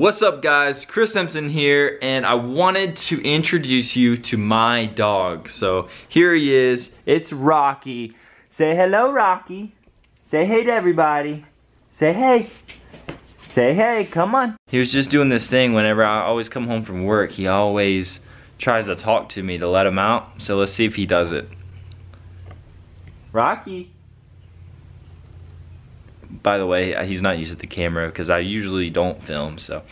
What's up guys, Chris Simpson here, and I wanted to introduce you to my dog. So here he is, it's Rocky. Say hello Rocky. Say hey to everybody. Say hey. Say hey, come on. He was just doing this thing whenever I always come home from work, he always tries to talk to me to let him out. So let's see if he does it. Rocky. By the way, uh, he's not to the camera because I usually don't film, so.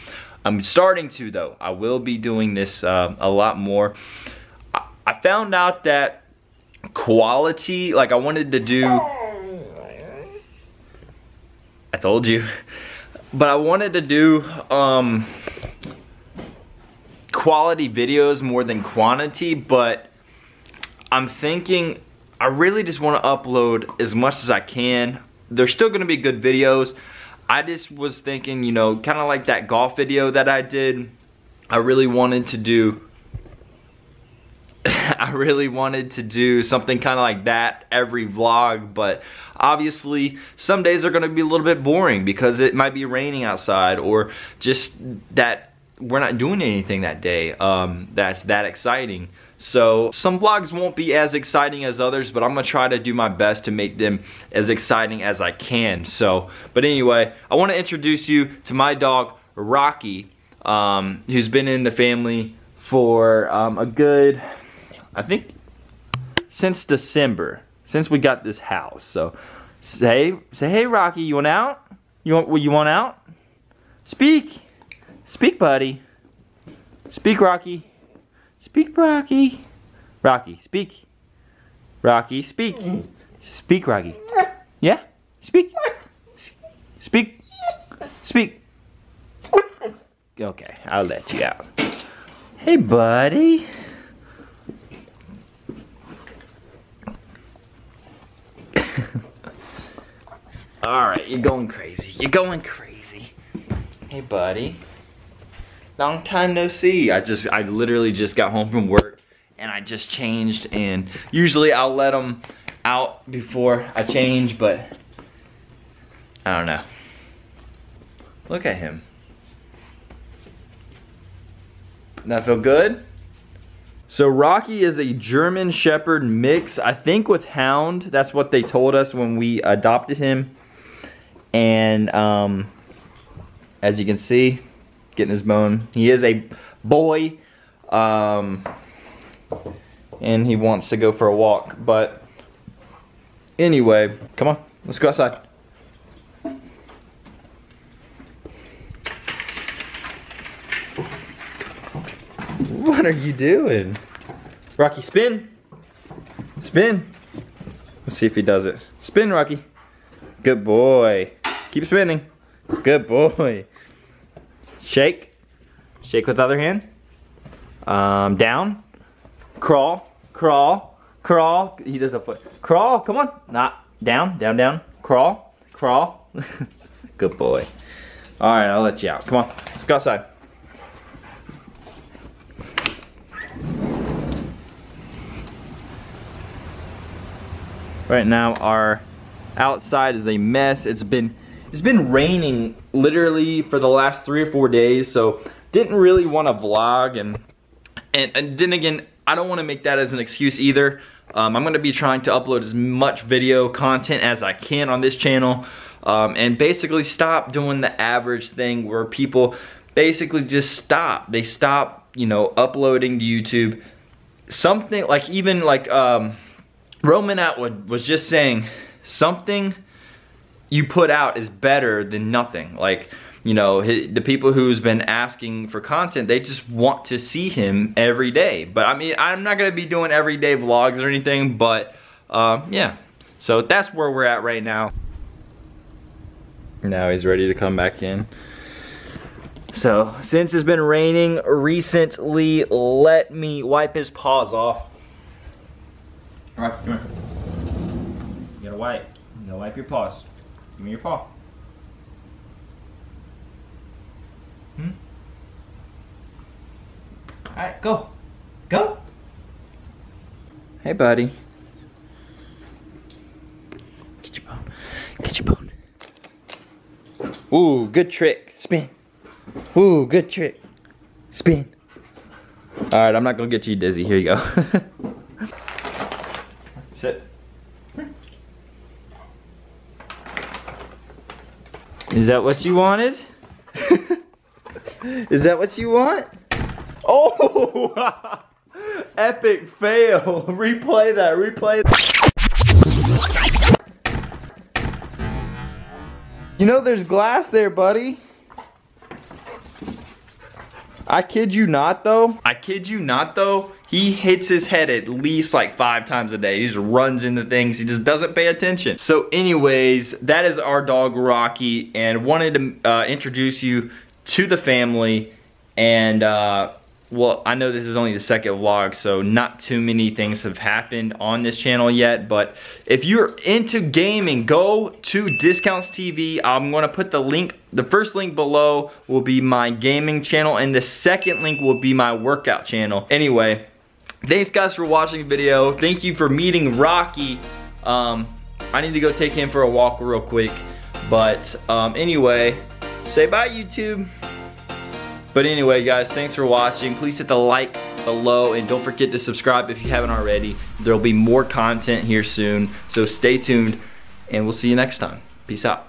I'm starting to though. I will be doing this uh, a lot more. I, I found out that quality, like I wanted to do, I told you, but I wanted to do um, quality videos more than quantity, but I'm thinking I really just want to upload as much as I can they're still gonna be good videos. I just was thinking, you know, kind of like that golf video that I did. I really wanted to do I really wanted to do something kind of like that every vlog, but obviously some days are gonna be a little bit boring because it might be raining outside or just that we're not doing anything that day um, that's that exciting. So some vlogs won't be as exciting as others, but I'm gonna try to do my best to make them as exciting as I can. So, but anyway, I wanna introduce you to my dog, Rocky, um, who's been in the family for um, a good, I think, since December, since we got this house. So say, say, hey Rocky, you want out? You want, you want out? Speak, speak buddy. Speak Rocky. Speak, Rocky. Rocky, speak. Rocky, speak. Speak, Rocky. Yeah? Speak. Speak. Speak. Okay, I'll let you out. Hey, buddy. Alright, you're going crazy. You're going crazy. Hey, buddy. Long time no see. I just, I literally just got home from work and I just changed and usually I'll let them out before I change, but I don't know. Look at him. That feel good? So Rocky is a German Shepherd mix, I think with Hound. That's what they told us when we adopted him. And um, as you can see, getting his bone. He is a boy, um, and he wants to go for a walk. But anyway, come on, let's go outside. What are you doing? Rocky, spin. Spin. Let's see if he does it. Spin, Rocky. Good boy. Keep spinning. Good boy. Shake. Shake with the other hand. Um, down. Crawl. Crawl. Crawl. He does a foot. Crawl. Come on. Not down. Down. Down. Crawl. Crawl. Good boy. All right, I'll let you out. Come on. Let's go outside. Right now, our outside is a mess. It's been it's been raining literally for the last three or four days, so didn't really want to vlog. And, and, and then again, I don't want to make that as an excuse either. Um, I'm going to be trying to upload as much video content as I can on this channel. Um, and basically stop doing the average thing where people basically just stop. They stop, you know, uploading to YouTube. Something like even like um, Roman Atwood was just saying something you put out is better than nothing. Like, you know, the people who's been asking for content, they just want to see him every day. But I mean, I'm not gonna be doing everyday vlogs or anything, but uh, yeah. So that's where we're at right now. Now he's ready to come back in. So, since it's been raining recently, let me wipe his paws off. All right, come here. You gotta wipe. You gotta wipe your paws. Give me your paw. Hmm? Alright, go. Go. Hey, buddy. Get your bone. Get your bone. Ooh, good trick. Spin. Ooh, good trick. Spin. All right, I'm not gonna get you dizzy. Here you go. Sit. Is that what you wanted? Is that what you want? Oh! Epic fail. replay that, replay that. You know there's glass there, buddy. I kid you not though. I kid you not though. He hits his head at least like five times a day. He just runs into things. He just doesn't pay attention. So anyways, that is our dog Rocky and wanted to uh, introduce you to the family and uh, well, I know this is only the second vlog, so not too many things have happened on this channel yet, but if you're into gaming, go to DiscountzTV. I'm gonna put the link, the first link below will be my gaming channel, and the second link will be my workout channel. Anyway, thanks guys for watching the video. Thank you for meeting Rocky. Um, I need to go take him for a walk real quick, but um, anyway, say bye YouTube. But anyway, guys, thanks for watching. Please hit the like below and don't forget to subscribe if you haven't already. There'll be more content here soon, so stay tuned and we'll see you next time. Peace out.